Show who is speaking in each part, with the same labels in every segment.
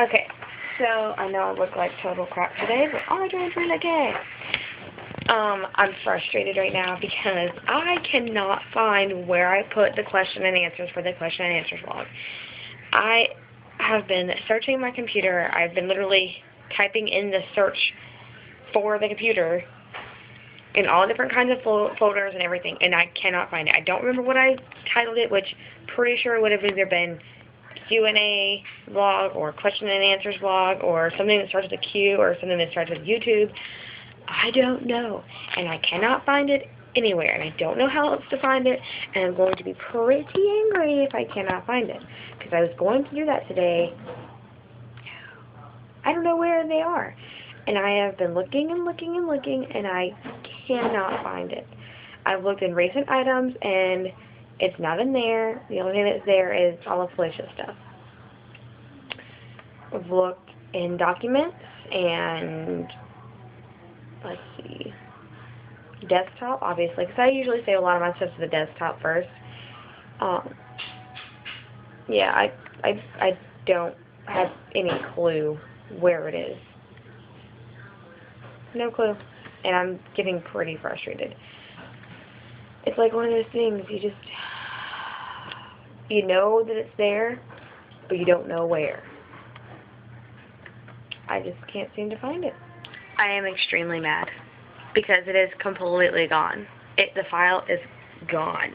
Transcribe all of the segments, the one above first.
Speaker 1: Okay, so I know I look like total crap today, but Audrey's really good. Um, I'm frustrated right now because I cannot find where I put the question and answers for the question and answers log. I have been searching my computer. I've been literally typing in the search for the computer in all different kinds of fol folders and everything, and I cannot find it. I don't remember what I titled it, which pretty sure would have either been Q&A vlog or question and answers vlog or something that starts with a Q or something that starts with YouTube. I don't know. And I cannot find it anywhere. And I don't know how else to find it. And I'm going to be pretty angry if I cannot find it. Because I was going to do that today. I don't know where they are. And I have been looking and looking and looking and I cannot find it. I've looked in recent items and it's not in there. The only thing that's there is all of Faleasha's stuff. I've looked in documents and let's see, desktop, obviously, because I usually save a lot of my stuff to the desktop first. Um, yeah, I, I, I don't have any clue where it is. No clue. And I'm getting pretty frustrated it's like one of those things you just you know that it's there but you don't know where. I just can't seem to find it. I am extremely mad because it is completely gone. It the file is gone.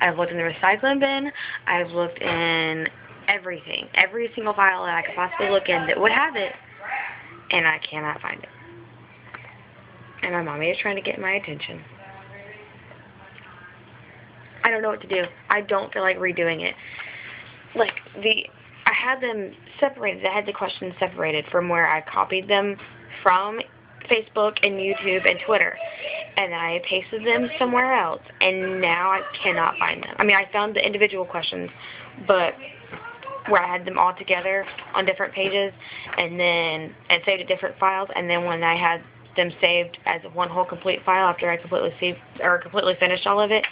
Speaker 1: I've looked in the recycling bin. I've looked in everything every single file that I could possibly look in that would have it and I cannot find it. And my mommy is trying to get my attention I don't know what to do. I don't feel like redoing it. Like, the, I had them separated. I had the questions separated from where I copied them from Facebook and YouTube and Twitter. And I pasted them somewhere else. And now I cannot find them. I mean, I found the individual questions, but where I had them all together on different pages and then and saved in different files and then when I had them saved as one whole complete file after I completely saved or completely finished all of it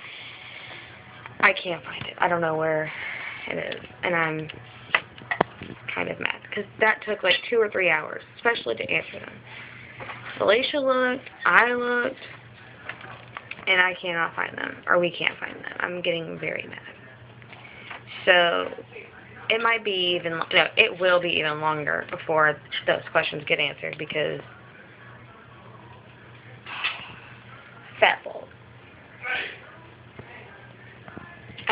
Speaker 1: I can't find it. I don't know where it is. And I'm kind of mad. Because that took like two or three hours, especially to answer them. Faleasha looked, I looked, and I cannot find them. Or we can't find them. I'm getting very mad. So, it might be even, no, it will be even longer before those questions get answered because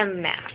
Speaker 1: I'm mad.